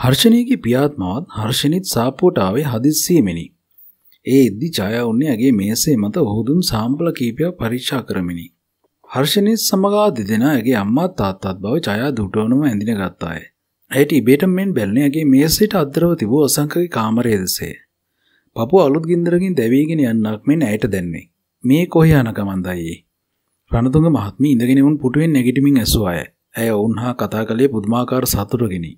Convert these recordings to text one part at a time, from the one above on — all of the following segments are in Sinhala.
හර්ෂණයගේ පියාත්මවත් හර්ෂණිත් සාප්පුවට ආවේ හදිස්සියෙමිනි. ඒ එද්දි ඡායා උන්නේ ඇගේ මේසේ මත ඔහුදුන් සාම්පල කීපයක් පරීක්ෂා කරමිනි. හර්ෂණිත් සමගා දෙදෙනා ඇගේ අම්මා තාත්තත් බව ඡායා දුටවනම ඇඳින ගත්තාය. ඇයට ඉබේටම මෙන් බැලුනේ ඇගේ මේසෙට අද්දරව තිබූ අසංකගේ කාමරය දෙසේ. පපුව අලුත් ගින්දරකින් දැවීගෙන යන්නක් මෙන් ඇයට දැන්නේ. මේ කොහේ යන ගමන්දයි. රණතුංග මහත්මිය ඉඳගෙන වුන් පුටුවෙන් නැගිටමින් ඇසුවාය. ඇය ඔවුන් හා කතා කළේ පුදුමාකාර සතුටකිනි.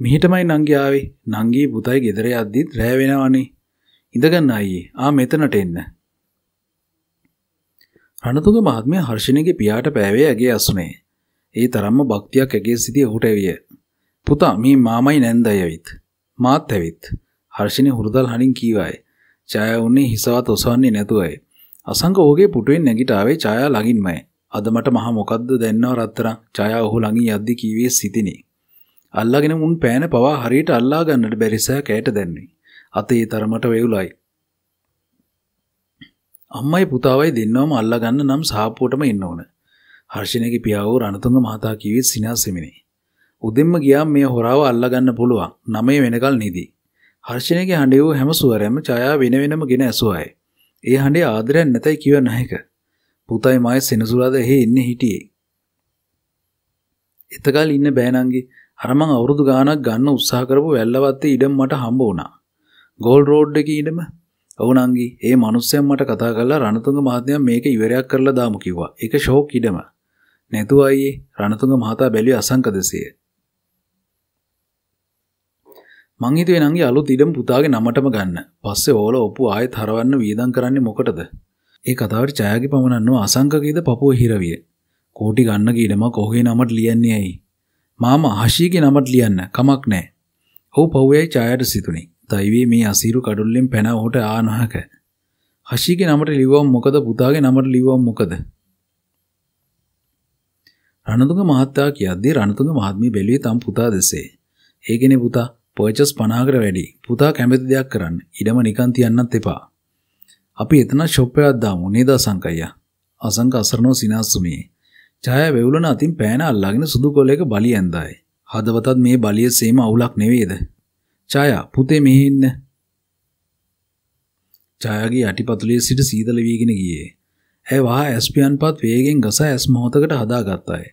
මිහිටමයි නංගි ආවේ. නංගී පුතයි ගෙදර යද්දිත් රෑ වෙනවනේ. ඉඳගන්න අයියේ. ආ මෙතනට එන්න. රණතුංග මහත්මිය හර්ෂණගේ පියාට පෑවේ ඇගේ අසුනේ. ඒ තරම්ම භක්තියක් ඇගේ සිටිය ඔහුට ඇවිය. පුතා මේ මාමයි නැන්ද ඇවිත්. මාත් ඇවිත්. හර්ෂණේ හුරුදල් හනින් කීවායි. ඡායා උන්නේ හිසවත් ඔසවන්නේ නැතුවයි. අසංක ඔහුගේ පුටුවෙන් නැගිට ආවේ ඡායා ළඟින්මයි. අද මට මහ මොකද්ද දැන්නව රත්තරන් ඡායා ඔහු ළඟින් යද්දි කීවේ සිටිනේ. අල්ලාගෙන මුන් පෑන පවා හරියට අල්ලා ගන්නට බැරිසෑ කෑට දැන්නේ. අතේ තරමට වෙවුලයි. අම්මයි පුතාවයි දෙන්නවම අල්ලගන්න නම් සාප්පුවටම ඉන්න ඕන. හර්ෂණයගේ පියාව රණතුංග මහතා කිව්වේ සිනාසෙමිනේ. උදෙන්ම ගියාම මේ හොරාව අල්ලගන්න පුළුවන්. නමේ වෙනකල් නිදි. හර්ෂණයගේ හඬේ වූ හැම සුවරයක්ම ඡායා වෙන වෙනම ගෙන ඇසුවායි. ඒ හඬේ ආදරයක් නැතයි කිව නැහැක. පුතයි මාය සෙනසුරාද එහෙ ඉන්නේ හිටියේ. එතකල් ඉන්න බෑනන්ගේ අර මං අවුරුදු ගාණක් ගන්න උත්සාහ කරපු වැල්ලවත්තේ ඉඩම මට හම්බ වුණා. ගෝල් රෝඩ් එකේ ඉඩම. ඔව් නංගි, ඒ මිනිස්සයන් මට කතා කරලා රණතුංග මහත්මයා මේක ඉවරයක් කරලා දාමු කිව්වා. ඒක ෂෝක් ඉඩම. නැතුව අයියේ රණතුංග මහතා බැලුවේ අසංක දෙසිය. මං හිතුවේ නංගි අලුත් ඉඩම පුතාගේ නමටම ගන්න. පස්සේ ඕල ඔප්පු ආයෙත් හරවන්න වියදම් කරන්නේ මොකටද? ඒ කතාවට ඡායාගේ පමණක් නොව අසංකකීද පපුව හිරවිය. කෝටි ගන්න කීඩම කොහේ නමට ලියන්නේ ඇයි? මාමා හෂීගේ නමට ලියන්න කමක් නෑ. ඔහු පව්යයි ඡායාට සිතුනේ. දෛවී මේ අසීරු කඩුල්ලෙන් පැන ඔහුට ආ නොහැක. හෂීගේ නමට ලිව්වම මොකද පුතාගේ නමට ලිව්වම මොකද? රණතුංග මහත්තයා කියද්දී රණතුංග මහත්මිය බැලුවේ තම පුතා දෙසේ. ඒකනේ පුතා පර්චස් 50කට වැඩි. පුතා කැමති දෙයක් කරන්න. ඉඩම නිකන් තියන්නත් එපා. අපි එතන ෂොප් එකක් දාමු නේද අසංකయ్య. අසංක අසරණෝ සිනාසුමේ. ඡායා වෙවුලන අතින් පෑන අල්ලාගෙන සුදු කොලයක බලිය ඇඳායි. හදවතත් මේ බලිය සේම අවුලක් නෙවෙයිද? ඡායා පුතේ මෙහි ඉන්න. ඡායාගේ යටිපතුලේ සිට සීතල වීගෙන ගියේ. ඇය වහා ඇස්පියන්පත් වේගෙන් ගස ඇස් මොහොතකට හදාගත්තාය.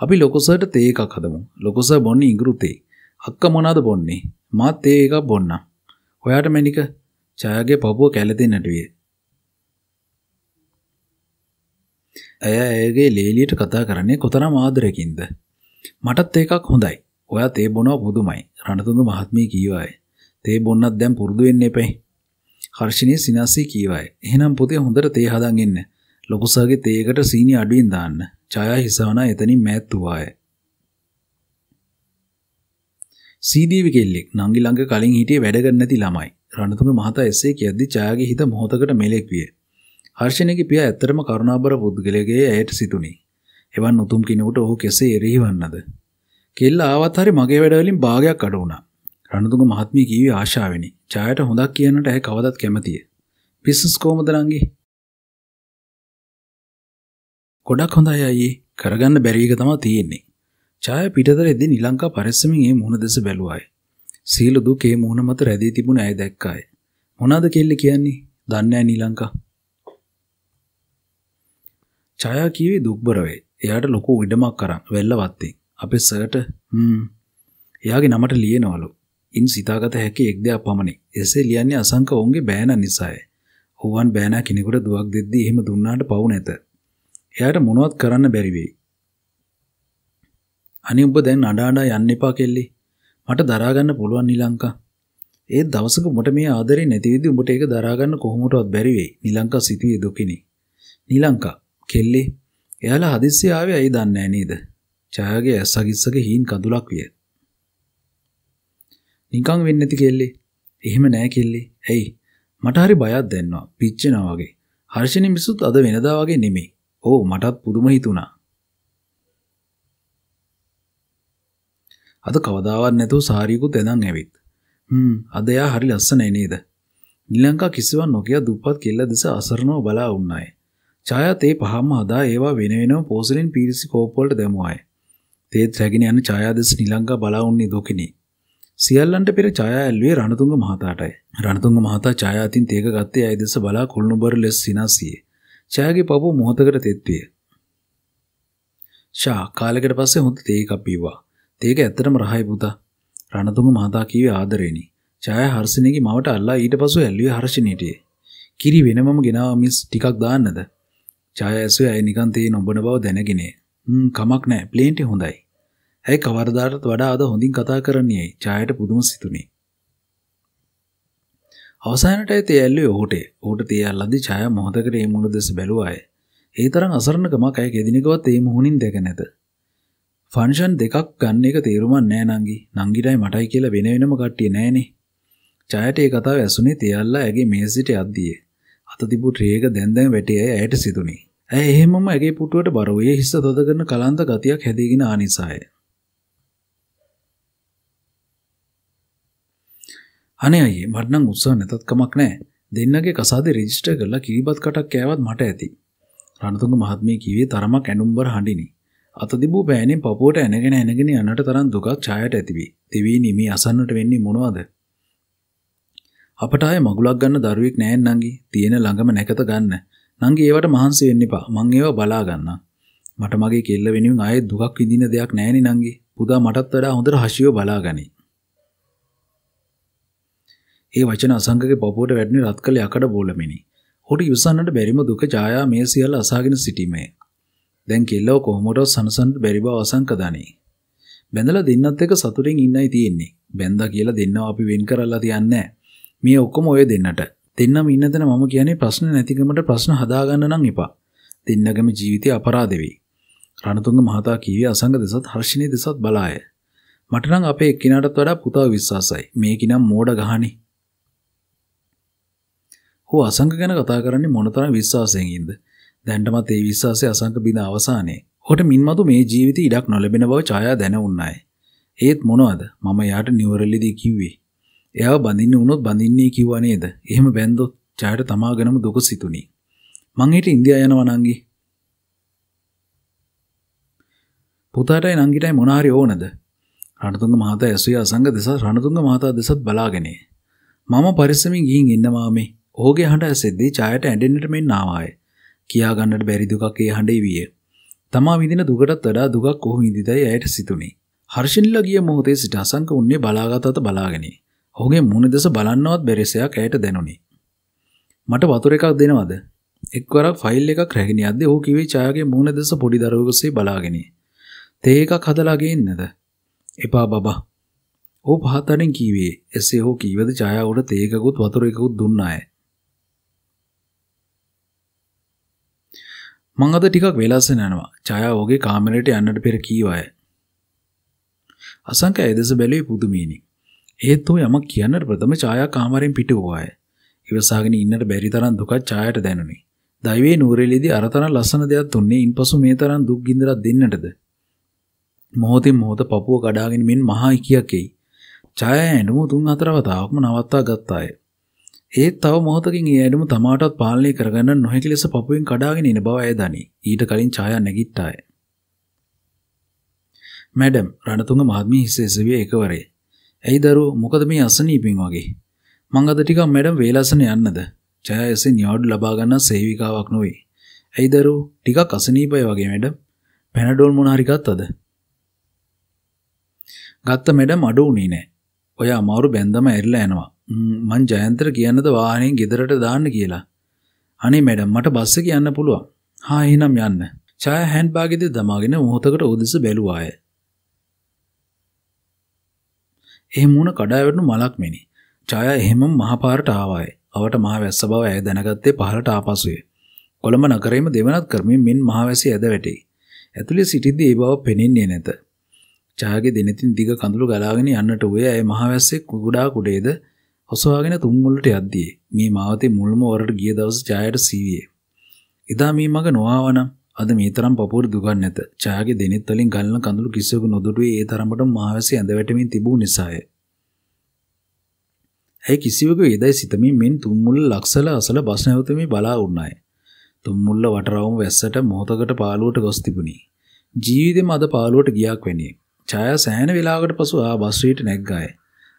අපි ලොකුසට තේ එකක් හදමු. ලොකුස බොන්නේ ඉඟුරු තේ. අක්ක මොනවාද බොන්නේ? මාත් තේ එකක් බොන්නම්. ඔයාට මැනික ඡායාගේ පපුව කැළදෙන්නට විය. ඇය ඇයගේ ලේලියට කතා කරන්නේ කොතරම් ආදරකින්ද. මටත් ඒකක් හොඳයි. ඔයා තේ බොනවා පුදුමයි. රණතුංග මහත්මිය කීවාය. තේ බොන්නත් දැන් පුරුදු වෙන්න එපයි. හර්ෂිනී සිනාසී කීවාය. එහෙනම් පුතේ හොඳට තේ හදන් ඉන්න. ලොකුසාගේ තේකට සීනි අඩුවෙන් දාන්න. ඡායා හිසවනා එතනින් මෑත් වූවාය. සීදීවි කෙල්ලෙක් නංගි ළඟ කලින් හිටියේ වැඩ ගන්න නැති ළමයි. රණතුංග මහතා එසේ කියද්දි ඡායාගේ හිත මොහොතකට මෙලෙක් විය. හර්ෂණයගේ පියා ඇත්තටම කරුණාබර පුද්ගලයෙගේ ඇයට සිතුනි. එවන් උතුම් කෙනෙකුට ඔහු කෙසේ එරෙහිවන්නද? කෙල්ල ආවත් හරි මගේ වැඩවලින් භාගයක් අඩු වුණා. රණතුංග මහත්මිය කීවේ ආශාවෙනි. ඡායට හොඳක් කියන්නට ඇය කවදත් කැමතිය. බිස්නස් කොහමද නංගි? ගොඩක් හොඳයි අයියේ. කරගන්න බැරි එක තමයි තියෙන්නේ. ඡාය පිටතට එද්දී නිලංකා පරිස්සමින් ඒ මුහුණ දෙස බැලුවාය. සීල දුකේ මුහුණ මත රැඳී තිබුණ ඇය දැක්කාය. මොනවාද කෙල්ල කියන්නේ? දන්නේ නැහැ නිලංකා. ඡායා කිව්වේ දුක්බර වේ. එයාට ලොකු ඉඩමක් කරන් වෙල්ලවත්තේ. අපේ සර්ට හ්ම්. එයාගේ නමට ලියනවලු. ඉන් සිතාගත හැකි එක් දෙයක් පමණි. එසේ ලියන්නේ අසංක ඔවුන්ගේ බෑනා නිසාය. ඔවන් බෑනා කෙනෙකුට දුවක් දෙද්දී එහෙම දුන්නාට පවු නැත. එයාට මොනවත් කරන්න බැරි වෙයි. අනේ ඔබ දැන් අඬ අඬ යන්න එපා කෙල්ලේ. මට දරා ගන්න පුළුවන් නිලංකා. ඒ දවසක උඹට මේ ආදරේ නැති වෙද්දි උඹට ඒක දරා ගන්න කොහොමදවත් බැරි වෙයි. නිලංකා සිටුවේ දුකිනේ. නිලංකා කෙල්ලේ එයාලා හදිස්සිය ආවේ ඇයි දන්නේ නේද? ඡායාගේ ඇස් අගිස්සක හීන් කඳුලක් විය. නිකන් වෙන්නේ නැති කෙල්ලේ. එහෙම නෑ කෙල්ලේ. ඇයි? මට හරි බයක් දැනෙනවා. පිච්චෙනවා වගේ. හර්ෂණි මිසුත් අද වෙනදා වගේ නෙමෙයි. ඕ මටත් පුදුම හිතුණා. අද කවදාවත් නැතුව සාරියකුත් එදන් ඇවිත්. හ්ම් අද එයා හරි ලස්සනයි නේද? නිලංකා කිසිවක් නොකිය දුප්පත් කෙල්ල දෙස අසරණව බලා වුණාය. ඡායා තේ පහම හදා ඒවා වෙන වෙනම පෝසලෙන් පීරිසි කෝප් වලට දැමුවාය. තේත් රැගෙන යන ඡායා දෙස නිලංගා බලා උන්නේ දුකිනි. සියල්ලන්ට පෙර ඡායා ඇල්ලුවේ රණතුංග මහතාටයි. රණතුංග මහතා ඡායා අතින් තේක ගත්තේ අය දෙස බලා කුළුණුබර ලෙස සිනාසියේ. ඡායාගේ පපුව මොහොතකට තෙත්විය. ෂා කාලෙකට පස්සේ හොඳ තේ එකක් පීවා. තේක ඇත්තටම රහයි පුතා. රණතුංග මහතා කිව්වේ ආදරේනි. ඡායා හර්ෂණේගේ මවට අල්ලා ඊට පසු ඇල්ලුවේ හර්ෂණීටියේ. කිරි වෙනමම ගෙනාවා මිස් ටිකක් දාන්නද? ඡායා ඇසුවේ අය නිකන් තේ නොබන බව දැනගෙනේ. හ්ම් කමක් නැහැ ප්ලේන්ට් හොඳයි. ඇයි කවරදාටත් වඩා අද හොඳින් කතා කරන්නේයි ඡායට පුදුම සිතුනේ. අවසානට තේ ඇල්ලුවේ ඔහුට. ඔහුට තේ අල්ලද්දි ඡායා මොහොතකට ඒ මුණ දෙස බැලුවාය. ඒ තරම් අසරණකමක් අය කෙදිනකවත් ඒ මුහුණින් දැක නැත. ෆන්ෂන් දෙකක් ගන්න එක තේරුමක් නෑ නංගි. නංගිටයි මටයි කියලා වෙන වෙනම කට්ටිය නෑනේ. ඡායට ඒ කතාව ඇසුනේ තේ අල්ලා ඇගේ මේසෙට යද්දී. අත තිබු ට්‍රේ එක දැන් දැන් වැටේ ඇයට සිතුනේ. ඇය එහෙමම ඇගේ පුටුවට බර වූයේ හිස තොද කරන කලන්ත ගතියක් හැදීගෙන ආනිසාය. අනේ අයියේ මට නම් උත්සාහ නැතත් කමක් නැහැ. දෙන්නගේ කසාදේ රෙජිස්ටර් කරලා කිරිබත් කටක් කෑවත් මට ඇති. රණතුංග මහත්මිය කිව්වේ තරමක් ඇඬුම්බර හඬිනි. අත තිබූ පෑනෙන් පපුවට ඇනගෙන ඇනගෙන යන්නට තරම් දුකක් ඡායට ඇතිවි. දෙවීනි මේ අසන්නට වෙන්නේ මොනවද? අපට ආයේ මගුලක් ගන්න දරුවෙක් නැහැ නංගි. තියෙන ළඟම නැකත ගන්න. නංගි ඒවට මහන්සි වෙන්න එපා. මං ඒවා බලා ගන්නම්. මට මගේ කෙල්ල වෙනුවෙන් ආයේ දුකක් විඳින දෙයක් නැහෙනි නංගි. පුතා මටත් වඩා හොඳට හසියව බලාගනි. ඒ වචන අසංගගේ පපුවට වැඩෙන රත් කළ යකඩ බෝලමිනි. හොට ඉවසන්නට බැරිම දුක ඡායා මේ සියල්ල අසාගෙන සිටීමේ. දැන් කෙල්ලව කොහොමඩවත් සනසන්නට බැරි බව අසංකදනී. බැඳලා දෙන්නත් එක්ක සතුටින් ඉන්නයි තියෙන්නේ. බැඳා කියලා දෙන්නව අපි වෙන් කරලා තියන්නේ මේ ඔක්කොම ඔය දෙන්නට. දෙන්නම ඉන්න තැන මම කියන්නේ ප්‍රශ්න නැතිකමට ප්‍රශ්න හදාගන්න නම් එපා. දෙන්නගම ජීවිතය අපරාධ වෙයි. රණතුංග මහතා කීවේ අසංග දෙසත් හර්ෂණී දෙසත් බලාය. මට නම් අපේ එක්කිනාටත් වඩා පුතා විශ්වාසයි. මේකිනම් මෝඩ ගහනේ. හෝ අසංක ගැන කතා කරන්නේ මොනතරම් විශ්වාසයෙන්ද. දැන්ටමත් ඒ විශ්වාසය අසංක බිඳ අවසානයේ. හොට මින්මතු මේ ජීවිත ඉඩක් නොලැබෙන බව ඡායා දැන උන්නයි. ඒත් මොනවද මම යාට නිවරලිදී කිව්වේ. එයාව බඳින්න වුණොත් බඳින්නේ කිව්වා නේද? එහෙම බැන්දොත් ඡායට තමාගෙනම දුක සිතුනි. මං හිට ඉන්දියා යනවා නංගි. පුතාටයි නංගිටයි මොනාරි ඕනද? රණතුංග මහතා ඇසුවේ අසංග දෙස රණතුංග මහතා දෙසත් බලාගෙනේ. මම පරිස්සමින් ගිහින් ඉන්නවා මේ. ඕගේ හඬ ඇසෙද්දී ඡායට ඇඬෙන්නට මෙන් ආවාය. කියා ගන්නට බැරි දුකක් ඒ හඬේ විය. තමා විඳින දුකටත් වඩා දුකක් ඔහු විඳිතයි ඇයට සිතුනි. හර්ෂණිලා ගිය මොහොතේ සිට අසංක උන්නේ බලාගත් අත බලාගෙන. ඔහුගේ මුණ දෙස බලන්නවත් බැරිසයක් ඇයට දැනුනි. මට වතුර එකක් දෙනවද? එක්වරක් ෆයිල් එකක් රැගෙන යද්දී ඔහු කිව්වේ ඡායාගේ මුණ දෙස පොඩි දරුවෙකුසේ බලාගෙන. තේ එකක් හදලා ගේන්නද? එපා බබා. ඔහු පහත් අඩෙන් කීවේ. එසේ ඔහු කීවද ඡායා උඩ තේ එකකුත් වතුර එකකුත් දුන්නාය. මං අද ටිකක් වෙලාසෙන් යනවා. ඡායා ඔහුගේ කාමරයට යන්නට පෙර කීවාය. අසංක එදෙස බැලුවේ පුදුමීනි. ඒත් ඔහු යමක් කියන්නට ප්‍රථම ඡායා කාමරයෙන් පිට වූවාය. ඉවසාගෙන ඉන්නට බැරි තරම් දුකක් ඡායාට දැනුනි. දෛවයේ නූරෙලිදී අර තරම් ලස්සන දෙයක් දුන්නේ ඉන්පසු මේ තරම් දුක් ගින්දරක් දෙන්නටද? මොහොතින් මොහොත පපුව කඩාගෙන මෙන් මහා ඉකියක් එයි. ඡායා ඇඬුම තුන් හතර වතාවක්ම නවත්තා ගත්තාය. ඒත් තව මොහොතකින් ඒ ඇඩුම තමාටත් පාලනය කරගන්න නොහැකි ලෙස පපුවෙන් කඩාගෙන එන බව ඇය දනි. ඊට කලින් ඡායා නැගිට්ටාය. මැඩම් රණතුංග මහත්මිය හිස එසවිය එකවරේ. ඇයි දරුවෝ මොකද මේ අසනීපින් වගේ? මං අද ටිකක් මැඩම් වේලසන යන්නද? ඡායා එසේ නියවඩු ලබා ගන්න සේවිකාවක් නොවේ. ඇයි දරුවෝ ටිකක් අසනීපයි වගේ මැඩම්? පැනඩෝල් මොන හරි ගත්තද? ගත්ත මැඩම් අඩු උනේ නෑ. ඔය අමාරු බැන්දම ඇරිලා යනවා. මං ජයන්තර කියන්නද වාහනයෙන් ගෙදරට දාන්න කියලා. අනේ මැඩම් මට බස්ස කියන්න පුළුවන්. හා එහෙනම් යන්න. ඡාය හෑන්ඩ් බාගෙද දමාගෙන මොහොතකට උදෙස බැලුවාය. එහෙම වුණ කඩා වැටුණු මලක් මෙනි. ඡාය එහෙමම මහපාරට ආවාය. අවට මහ වැස්ස බව ඇය දැනගත්තේ පහළට ආපසුය. කොළඹ නගරයේම දෙවනත් කරමින් මින් මහවැසි ඇද වැටේ. ඇතුලේ සිටිද්දී ඒ බව පෙනෙන්නේ නැත. ඡායගේ දිනතින් දිග කඳුළු ගලාගෙන යන්නට උවේ ඇය මහවැස්සේ කුඩා කුඩේද ඔසවාගෙන තුන්මුල්ලට යද්දී මේ මාවතේ මුල්ම වරට ගිය දවස ඡායට සීවියේ. එදා මේ මග නොආවනම් අද මේ තරම් පපුවර දුකක් නැත. ඡායාගේ දෙනෙත් වලින් ගලන කඳුළු කිසිවකු නොදුටුවේ ඒ තරමට මහවැසි ඇඳ වැටෙමින් තිබූ නිසාය. ඇයි කිසිවකු එදයි සිතමින් මෙන් තුන්මුල්ල ලක්සල අසල බස් නැවතුමේ බලා උන්නාය. තුන්මුල්ල වටරවුම වැස්සට මොහොතකට පාළුවට ගොස් තිබුණි. ජීවිතෙම අද පාළුවට ගියක් වෙන්නේ. ඡායා සෑහෙන වෙලාවකට පසු ආ බස්රියට නැග්ගාය.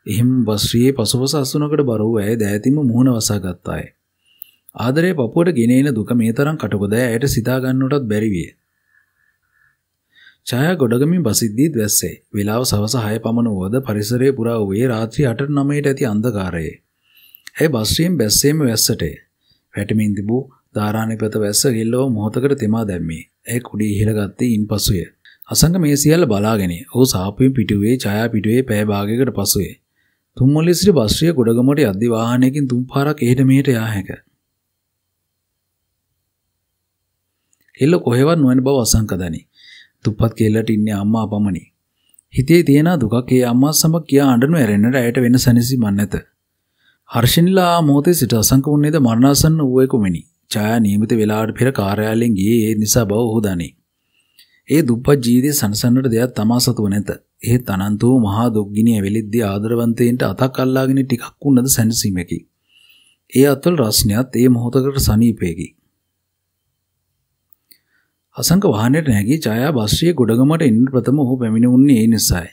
එහෙම බස්රියේ පසුපස අසුනකට බර වූ ඇය දෑතිම මුහුණ වසා ගත්තාය. ආදරේ පපුවට ගෙනේන දුක මේ තරම් කටකොද ඇයට සිතා ගන්නටත් බැරි විය. ඡායා ගොඩගමින් බසිද්දීත් වැස්සේ. වෙලාව සවස 6 පමණ වුවද පරිසරයේ පුරා වූයේ රාත්‍රී 8 9ට ඇති අන්ධකාරයේ. ඇය බස්රියෙන් බැස්සේම වැස්සට වැටමින් තිබූ ධාරානිපත වැස්ස ගෙල්ලව මොහොතකට තෙමා දැම්මේ. ඇය කුඩි ඉහළ ගත්තේ ඉන්පසුය. අසංග මේ සියල්ල බලාගෙන ඔහු සාපුවෙන් පිටුවේ ඡායා පිටුවේ පෑ භාගයකට පසුවේ. තුම්මොල්ලේ සිට බස්රිය ගොඩගමට යද්දි වාහනයකින් තුන් පාරක් එහෙට මෙහෙට යා හැක. කෙල්ල කොහෙවත් නොවන බව අසංක දනි. තුප්පත් කෙල්ලට ඉන්නේ අම්මා පමණි. හිතේ තියෙන දුකක් ඒ අම්මා සමග කියා අඬනු ඇරෙන්නට ඇයට වෙන සැනසීමක් නැත. හර්ෂණිලා මොහොතේ සිට අසංක වුණේද මරණාසන්න වූ එකුමෙනි. ඡායා නියමිත වෙලාවට පෙර කාර්යාලයෙන් ගියේ ඒ නිසා බව ඔහු දනී. ඒ දුප්පත් ජීවිතේ සනසන්නට දෙයක් තමා සතුව නැත. එහෙත් අනන්ත වූ මහා දුක්ගිනිය වෙලිද්දී ආදරවන්තයින්ට අතක් අල්ලාගෙන ටිකක් වුණද සැනසීමකි. ඒ අත්වල රස්නයත් ඒ මොහොතකට සනීපයකි. අසංක වාහනයට නැගී ඡායා බස්රිය ගොඩගමට එන්න ප්‍රථම ඔහු පැමිණ උන්නේ ඒ නිසායි.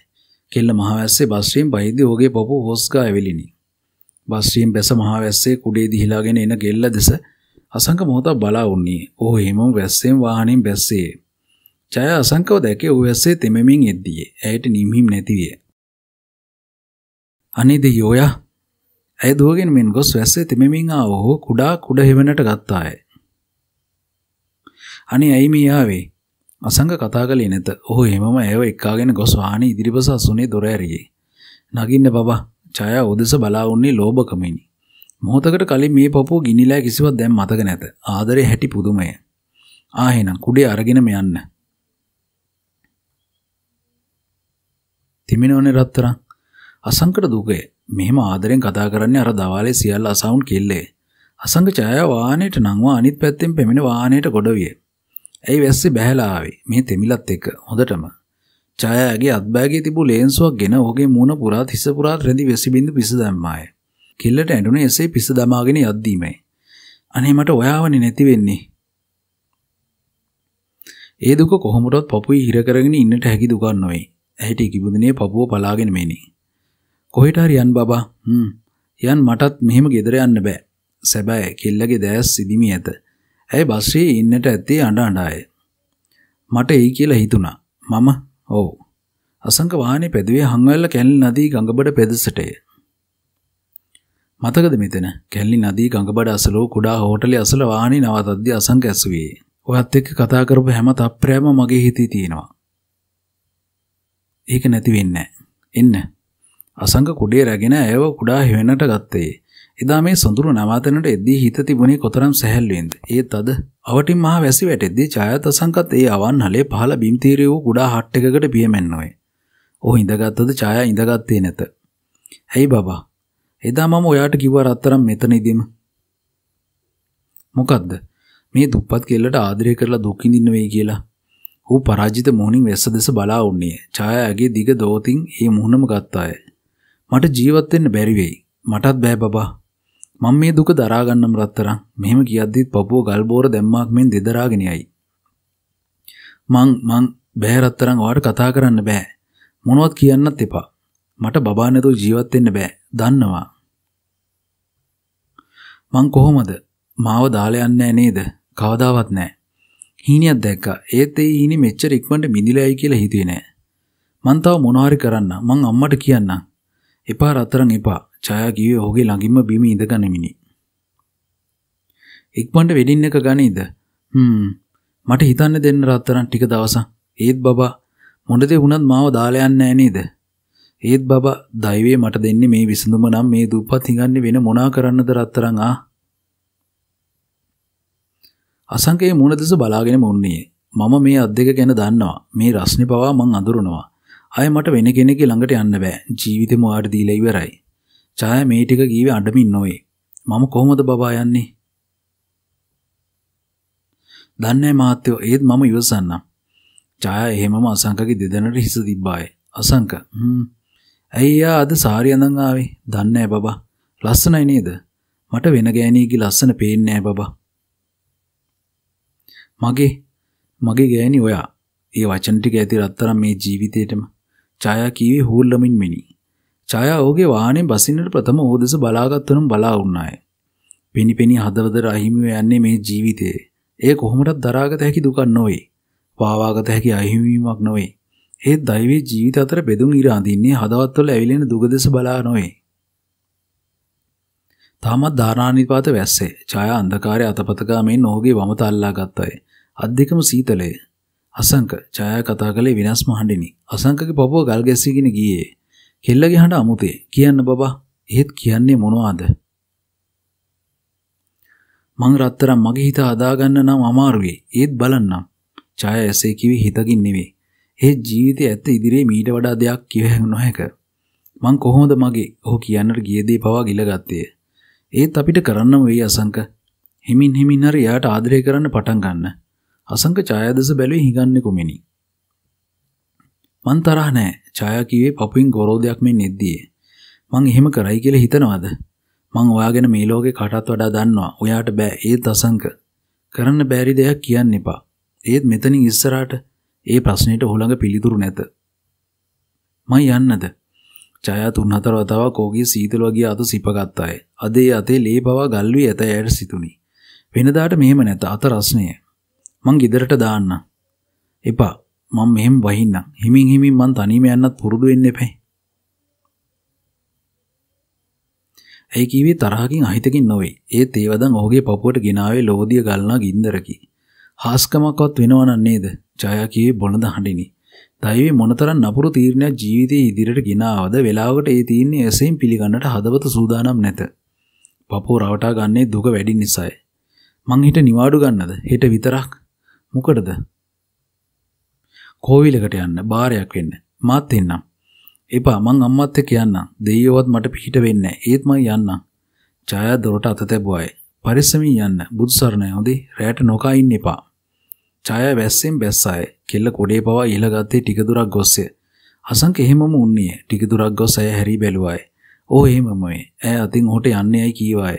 කෙල්ල මහවැස්සේ බස්රියෙන් බහිද්දී ඔහුගේ පපුව හොස්ගා ඇවිලිනි. බස්රියෙන් බැස මහවැස්සේ කුඩේ දිහිලාගෙන එන ගෙල්ල දෙස අසංක මොහොතක් බලා උන්නේ. ඔහු හිමම වැස්සෙන් වාහනින් බැස්සේ. ජය අසංකව දැකේ ඔහු වැස්සේ තෙමෙමින් එද්දී. ඇයට නිම්හිම් නැති විය. අනේ දෙයෝයා ඇය දුවගෙන මෙන් ගොස් වැස්සේ තෙමෙමින් ආ ඔහු කුඩා කුඩ හෙවණට ගත්තාය. අනේ ඇයි මේ ආවේ? අසංග කතා කළේ නැත. ඔහු එහෙමම ඇයව එක්කාගෙන ගොස් වාහනේ ඉදිරිපස අසුනේ දොර ඇරියේ. නගින්න බබා. ඡායා ඔදෙස බලා වුන්නේ ලෝභකමිනි. මොහොතකට කලින් මේ පපුව ගිනිලා කිසිවක් දැන් මතක නැත. ආදරේ හැටි පුදුමය. ආ එහෙනම් කුඩේ අරගෙනම යන්න. තිමිනෝනේ රත්තරන්. අසංකට දුකේ. මෙහෙම ආදරෙන් කතා කරන්නේ අර දවාලේ සියල්ල අසවුන් කෙල්ලේ. අසංග ඡායා වාහනේට නංවා අනිත් පැත්තෙන් පැමිණ වාහනේට ගොඩ විය. ඇයි වැස්සේ බැහැලා ආවේ? මේ තෙමිලත් එක්ක හොඳටම. ඡායාගේ අත්බෑගේ තිබූ ලේන්සුවක් ගෙන ඔහුගේ මූණ පුරා තිස්ස පුරා රැඳි වැසි බින්දු පිස දැම්මාය. කෙල්ලට ඇඬුනේ එසේ පිස දමාගෙන යද්දීමයි. අනේ මට ඔයාවනේ නැති වෙන්නේ. ඒ දුක කොහොමදවත් පපුවේ හිර කරගෙන ඉන්නට හැකි දුකක් නොවේ. ඇහිට කිබුදිනේ පපුව පලාගෙන මෙනි. කොහෙට හරි යන් බබා. හ්ම්. යන් මටත් මෙහෙම ගෙදර යන්න බෑ. සැබෑ කෙල්ලගේ දැස් සිදිමි ඇත. ඇයි බස්රියේ ඉන්නට ඇත්තේ අඬ අඬාය. මට එයි කියලා හිතුණා. මම ඔව්. අසංක වාහනේ පැදුවේ හංවැල්ල කැලණි නදී ගඟබඩ පෙදෙසටය. මතකද මෙතන කැලණි නදී ගඟබඩ අසලෝ කුඩා හෝටලේ අසල වාහනේ නවතද්දී අසංක ඇසුවේ. ඔයත් එක්ක කතා කරපු හැම තප්පරයක්ම මගේ හිතේ තියෙනවා. ඒක නැති වෙන්නේ එන්න. අසංක කුඩේ රැගෙන ඇයව කුඩා හෙවෙන්නට ගත්තේ. එදා මේ සොඳුරු නවාතැනට එද්දී හිත තිබුණේ කොතරම් සැහැල්ලුවෙන්ද. ඒත් අද අවටින් මහා වැසි වැටෙද්දී ඡායත් අසංකත් ඒ අවන්හලේ පහළ බිම් තීරය වූ කුඩා හට් එකකට පියමැන්නෝය. ඔහු ඉඳගත්තද ඡායා ඉඳගත්තේ නැත. ඇයි බබා? එදා මම ඔයාට කිව්වා රත්තරන් මෙතන ඉදීම. මොකද්ද? මේ දුප්පත් කෙල්ලට ආදරය කරලා දුක් විඳින්න වෙයි කියලා. ඌ පරාජිත මොහොනින් වැස්ස දෙස බලා උන්නේ. ඡායාගේ දිග දෝතින් ඒ මුහුණම ගත්තාය. මට ජීවත් වෙන්න බැරි වෙයි. මටත් බෑ බබා. මම මේ දුක දරා ගන්නම් රත්තරන්. මෙහෙම කියද්දිත් පපුව ගල් බෝර දැම්මාක් මෙන් දෙදරාගෙන යයි. මං මං බෑ රත්තරන් ඔයාට කතා කරන්න බෑ. මොනවත් කියන්නත් එපා. මට බබා නැතුව ජීවත් වෙන්න බෑ. දන්නවා. මං කොහොමද? මාව දාලා යන්නේ නේද? කවදාවත් නෑ. හීනියක් දැක්කා. ඒත් ඒ හීනි මෙච්චර ඉක්මනට මිදිලායි කියලා හිතුවේ නෑ. මං තව මොනවාරි කරන්න. මං අම්මට කියන්නම්. එපා රත්තරන් එපා. ඡායා කිව්වේ ඔහුගේ ළඟින්ම බිම ඉඳගනිමිනි. ඉක්මනට වෙඩින් එක ගනීද? හ්ම්. මට හිතන්න දෙන්න රත්තරන් ටික දවසක්. ඒත් බබා මොඩ දේ වුණත් මාව දාලා යන්නේ නෑ නේද? ඒත් බබා දෛවයේ මට දෙන්නේ මේ විසඳුම නම් මේ දුප්පත් හිඟන්නේ වෙන මොනා කරන්නද රත්තරන් ආ? අසංකේ මූණ දෙස බලාගෙන මුන්නේ. මම මේ අත් දෙක ගැන දන්නවා. මේ රස්නේ පවා මං අඳුරනවා. ආය මට වෙන කෙනෙක්ගේ ළඟට යන්න බෑ. ජීවිතේම ඔයාට දීලා ඉවරයි. ඡාය මේ ටික කීවේ අඬමින් නොවේ. මම කොහොමද බබා යන්නේ? දන්නේ මහත්තයෝ ඒත් මම ඉවසන්නම්. ඡාය එහෙමම අසංකගේ දෙදෙනට හිස තිබ්බාය. අසංක හ්ම්. ඇයියා අද සාරි අඳන් ආවේ? දන්නේ බබා. ලස්සනයි නේද? මට වෙන ගෑණියෙක්ගේ ලස්සන පේන්නේ නෑ බබා. මගේ මගේ ගෑණි ඔයා. ඒ වචන ටික ඇති රත්තරන් මේ ජීවිතේටම ඡායා කීවේ හූල්ලමින් මෙනි. ඡායා ඔහුගේ වාහනේ බසින්නට ප්‍රථම ඔහු දෙස බලාගත්තුනම් බලා වුණාය. පිනි පිනි හදවතට අහිමිව යන්නේ මේ ජීවිතේ. ඒ කොහොමදත් දරාගත හැකි දුකක් නොවේ. පාවාගත හැකි අහිමිවීමක් නොවේ. ඒ දෛවී ජීවිත අතර බෙදුම් ඉර අඳින්නේ හදවත්වල ඇවිලෙන දුක දෙස බලා නොවේ. තාමත් ධාරානිපාත වැස්සේ ඡායා අන්ධකාරය අතපතකා මෙන් ඔහුගේ වමත අල්ලා ගත්තයි. අද්දිකම සීතලය. අසංක ඡායා කතා කළේ විනාශම හඬිනි. අසංකගේ පපුව ගල් ගැස්සීගෙන ගියේ. කෙල්ලගේ හඬ අමුතේ. කියන්න බබා. එහෙත් කියන්නේ මොනවද? මං රත්තරන් මගේ හිත හදාගන්න නම් අමාරුයි. ඒත් බලන්නම්. ඡායා ඇසේ කිවි හිතකින් නෙවෙයි. ඒ ජීවිතය ඇත්ත ඉදිරියේ මීට වඩා දෙයක් කිව නොහැක. මං කොහොමද මගේ ඔහු කියන්නට ගිය දේ පවා ගිලගත්තේ. ඒත් අපිට කරන්නම වෙයි අසංක. හිමින් හිමින් හරි යාට ආදරය කරන්න පටන් ගන්න. අසංක ඡායාදස බැලුවේ හිඟන්නේ කොමෙනි. මං තරහ නෑ. ඡායා කිව්වේ පපුයින් ගොරෝදයක් මෙන් නෙද්දී. මං එහෙම කරයි කියලා හිතනවද? මං ඔයාගෙන මේ ලෝකේ කටත් වඩා දන්නවා. ඔයාට බෑ. ඒත් අසංක. කරන්න බැරි දෙයක් කියන්න එපා. ඒත් මෙතනින් ඉස්සරහට ඒ ප්‍රශ්නයට ඔහුළඟ පිළිතුරු නැත. මං යන්නද? ඡායා තුන් හතර වතාවක් කෝගේ සීතල වගේ අත සිපගත්තාය. අද ඒ අතේ ලේ පවා ගල් වී ඇත ඇයට සිතුනි. වෙනදාට මෙහෙම නැත අත රස්නය. මං ගෙදරට දාන්න. එපා. මං මෙහෙම වහින්නම්. හිමින් හිමින් මං තනියම යන්නත් පුරුදු වෙන්න එපා. ඇයි කිව්වේ තරහකින් අහිතකින් නොවේ. ඒත් ඒවදන් ඔහුගේ පපුවට ගෙනාවේ ලෝදිය ගල්නා ගින්දරකි. හාස්කමක්වත් වෙනවනම් නේද? ජයා කිව්වේ බොළඳ හඬිනි. දෛවයේ මොනතරම් නපුරු තීරණයක් ජීවිතයේ ඉදිරියට ගෙන ආවද වෙලාවකට ඒ තීරණය එසෙයින් පිළිගන්නට හදවත සූදානම් නැත. පපුව රවටා ගන්නේ දුක වැඩි නිසායි. මං හිට නිවාඩු ගන්නද? හෙට විතරක්. මොකටද? කෝවිලකට යන්න බාරයක් වෙන්න. මාත් එන්නම්. එපා මං අම්මත් එක්ක යන්නම්. දෙයියවත් මට පිහිට වෙන්නේ නැහැ. ඒත් මං යන්නම්. ඡායා දොරට අත තැබුවායි. පරිස්සමින් යන්න. බුදු සරණයි හොඳේ. රැට නොකා ඉන්න එපා. ඡායා වැස්සෙන් බැස්සාය. කෙල්ල කොඩේ පවා ඉහළ ගත්තේ ටික දුරක් ගොස්සේ. අසංක එහෙමම උන්නේ. ටික දුරක් ගොස් ඇය හැරි බැලුවාය. "ඕ එහෙමම වේ. ඇය අතින් ඔහුට යන්නේයි කීවාය."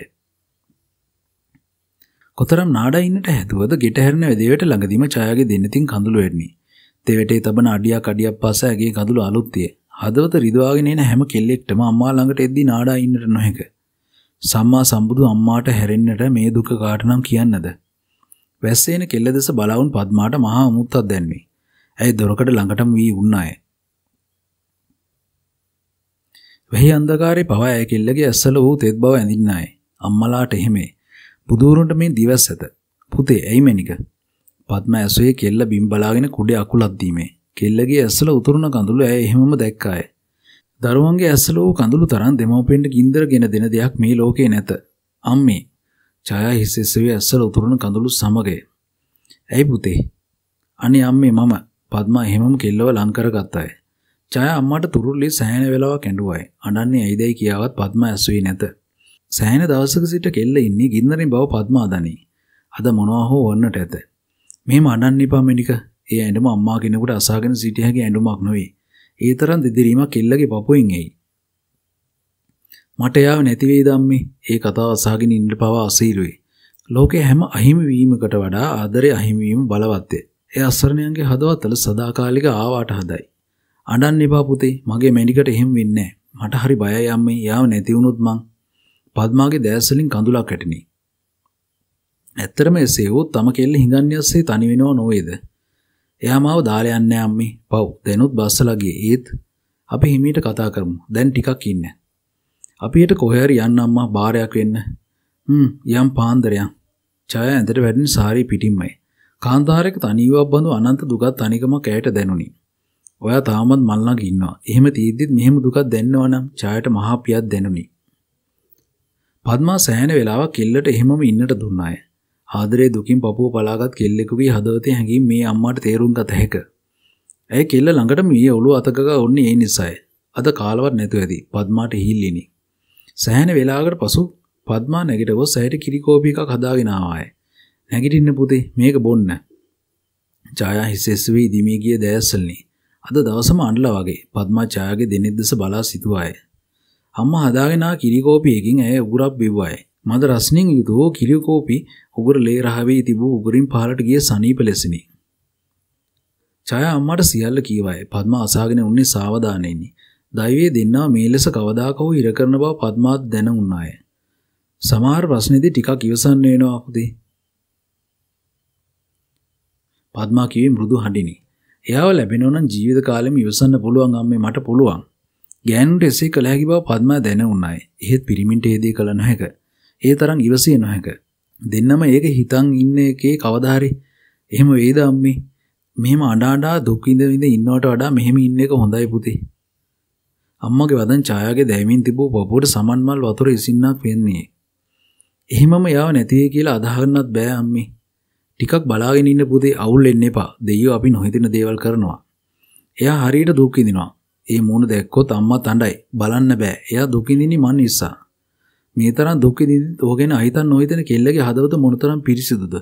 කොතරම් නාඩා ඉන්නට හැදුවද ගෙට හැරෙන වෙදේවට ළඟදීම ඡායාගේ දෙන්නතින් කඳුළු වෙන්නේ. තෙවටේ තබන අඩියක් අඩියක් පස්ස ඇගේ කඳුළු අලුත්තිය. හදවත රිදවාගෙන එන හැම කෙල්ලෙක්ටම අම්මා ළඟට එද්දී නාඩා ඉන්නට නොහැක. සම්මා සම්බුදු අම්මාට හැරෙන්නට මේ දුක කාටනම් කියන්නද? වැස්සේන කෙල්ල දෙස බලවුන් පద్මාට මහා අමුත්තක් දැන්වේ. ඇයි දොරකඩ ළඟටම වී උන්නාය. වෙහි අන්ධකාරේ පවා ඇය කෙල්ලගේ ඇස්සල වූ තෙත් බව ඇඳින්නාය. අම්මලාට එහෙමේ. බුදුරුන්ට මේ දිවස් ඇත. පුතේ ඇයි මැනික? පත්ම ඇසුවේ කෙල්ල බිම් බලාගෙන කුඩේ අකුලක් දීමේ. කෙල්ලගේ ඇස්වල උතුරුන කඳුළු ඇය එහෙමම දැක්කාය. දරුවන්ගේ ඇස්වල වූ කඳුළු තරම් දෙමව්පියන්ට ගින්දරගෙන දෙන දෙයක් මේ ලෝකේ නැත. අම්මේ. ඡායා හිස් ඇසුවේ ඇස්වල උතුරුන කඳුළු සමගය. ඇයි පුතේ? අනේ අම්මේ මම. පත්මා එහෙමම කෙල්ලව ලං කරගත්තාය. ඡායා අම්මාට තුරුල්ලේ සෑහෙන වෙලාවක් ඇඬුවායි. අඬන්නේ ඇයිදයි කියාවත් පත්මා ඇසුවේ නැත. සෑහෙන දවසක සිට කෙල්ල ඉන්නේ ගින්නරින් බව පත්මා දනී. අද මොනවා හෝ වන්නට ඇත. මෙහෙම අඬන්න එපා මෙනික. ඒ ඇඬුම අම්මා කෙනෙකුට අසාගෙන සිටිය හැකි ඇඬුමක් නොවේ. ඒ තරම් දෙදිරීමක් කෙල්ලගේ පපුවෙන් එයි. මට යාව නැති වේද අම්මේ? ඒ කතාව අසාගෙන ඉන්න පවා අසීරුයි. ලෝකේ හැම අහිමි වීමකට වඩා ආදරේ අහිමි වීම බලවත්ය. ඒ අසරණයන්ගේ හදවතල සදාකාලික ආවාට හදයි. අඬන්න එපා පුතේ. මගේ මැඩිකට එහෙම වෙන්නේ මට හරි බයයි අම්මේ. යාව නැති වුණොත් මං පద్මාගේ දැස් වලින් කඳුලක් ඇටිනි. ඇත්තරම එසේ වූ තම කෙල්ල හිඟන්නේ තනි වෙනව නොවේද? එයා මාව දාලා යන්නේ අම්මේ. පව්. දැනුත් බස්සලා ගියේ. ඒත් අපි හිමීට කතා කරමු. දැන් ටිකක් ඉන්න. අපිට කොහේ හරි යන්න අම්මා බාරයක් වෙන්න. හ්ම් යම් පාන්දරයක්. ඡායා ඇඳට වැටෙන සාරි පිටින්මයි. කාන්තාරයක තනියවක් බඳු අනන්ත දුකක් තනිකමක් ඇයට දැනුනි. ඔයා තාමත් මල් ළඟ ඉන්නවා. එහෙම තියෙද්දිත් මෙහෙම දුකක් දැනෙනවා නම් ඡායට මහා පියක් දැනුනි. පద్මා සෑහෙන වෙලාවක් කෙල්ලට එහෙමම ඉන්නට දුන්නාය. ආදරේ දුකින් පපුව පලාගත් කෙල්ලෙකුගේ හදවතේ හැඟීම් මේ අම්මාට තේරුම් ගත හැක. ඇය කෙල්ල ළඟට මේ ඔළුව අතකගා ඔන්නේ ඒ නිසායි. අද කාලවත් නැතුව ඇති. පద్මාට හිල්ලිනි. සෑහෙන වෙලාවකට පසු පද්මා නැගිට ගොස් ඇයට කිරිකෝපි එකක් හදාගෙන ආවාය. නැගිටින්න පුතේ මේක බොන්න. ඡායා හිසෙස් වී දිමී ගිය දැස්සල්නි. අද දවසම අඬලා වගේ පද්මා ඡායාගේ දෙනෙත් දෙස බලා සිටුවාය. අම්මා හදාගෙන ආ කිරිකෝපි එකකින් ඇය උගුරක් බිව්වාය. මද රස්නිං යුදෝ කිලියකෝපි උගුර ලේ රහවේ තිබූ උගුරින් පහලට ගිය සනීප ලෙසිනි. ඡය අම්මට සියල්ල කීවාය. පద్මා අසාගෙන උන්නේ සාවධානයෙනි. දෛවයේ දෙන්නා මේ ලෙස කවදාක හෝ ඉර කරන බව පద్මාත් දැන උන්නාය. සමහර ප්‍රශ්නේදී ටිකක් ඉවසන්න වෙනවා පුතේ. පద్මා කිව්වේ මෘදු හඬිනි. එයාව ලැබෙනවා නම් ජීවිත කාලෙම ඉවසන්න පුළුවන් අම්මේ මට පුළුවන්. ගෑනුන්ට එසේ කළ හැකි බව පద్මා දැන උනායි. එහෙත් පිරිමින්ට ඒ දේ කළ නොහැක. ඒ තරම් ඉවසිය නොහැක. දෙන්නම ඒක හිතන් ඉන්න එකේ කවදා හරි එහෙම වේද අම්මේ? මෙහෙම අඬ අඬා දුක් විඳ විඳ ඉන්නවට වඩා මෙහෙම ඉන්න එක හොඳයි පුතේ. අම්මගේ වදන් ඡායාගේ දැවීමින් තිබූ පපුවට සමන්මල් වතුර ඉසින්නක් වෙන්නේ. එහෙමම යාව නැතිවේ කියලා අදහගන්නත් බෑ අම්මේ. ටිකක් බලාගෙන ඉන්න පුතේ අවුල් වෙන්න එපා. දෙයියෝ අපි නොහිතන දේවල් කරනවා. එයා හරියට දුක් විඳිනවා. ඒ මූණ දැක්කොත් අම්මා තණ්ඩයි. බලන්න බෑ. එයා දුක් විඳින්නේ මන් නිසා. මේ තරම් දුක් විඳින්න ඕගෙන අහිතන් නොහිතන කෙල්ලගේ හදවත මොනතරම් පිරිසිදුද?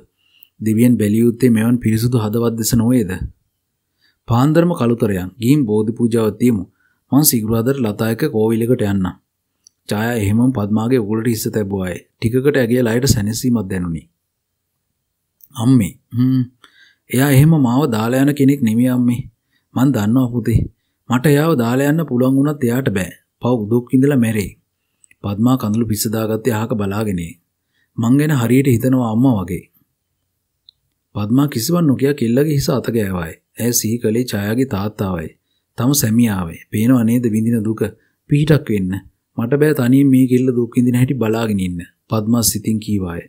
දෙවියන් බැලිය යුත්තේ මෙවන් පිරිසුදු හදවත් දෙස නොවේද? පාන්දරම කලුතරයන් ගිහින් බෝධි පූජාවක් තියමු. මං සිකුරාදට ලතා එක්ක කෝවිලකට යන්නම්. ඡායා එහෙමම පద్මාගේ උගලට හිස්ස තැබුවායි. ටිකකට ඇගේ ලයට සැනසීමක් දැනුනි. අම්මේ හ්ම් එයා එහෙම මාව දාලා යන කෙනෙක් නෙමෙයි අම්මේ. මං දන්නවා පුතේ. මට එයාව දාලා යන්න පුළුවන් වුණත් එයාට බෑ. පව් දුක් ඉඳලා මැරෙයි. පద్මා කඳුළු පිස්ස දාගත්තේ අහක බලාගෙන. මං ගැන හරියට හිතනවා අම්මා වගේ. පద్මා කිසිවක් නොකිය කෙල්ලගේ හිස අත ගෑවයි. ඇය සිහි කළේ ඡායාගේ තාත්තාවයි. තම සැමියාවයි. පේනව නේද විඳින දුක පිහිටක් වෙන්න. මට බෑ තනියෙන් මේ කෙල්ල දුක් විඳින හැටි බලාගෙන ඉන්න. පද්මා සිතින් කීවාය.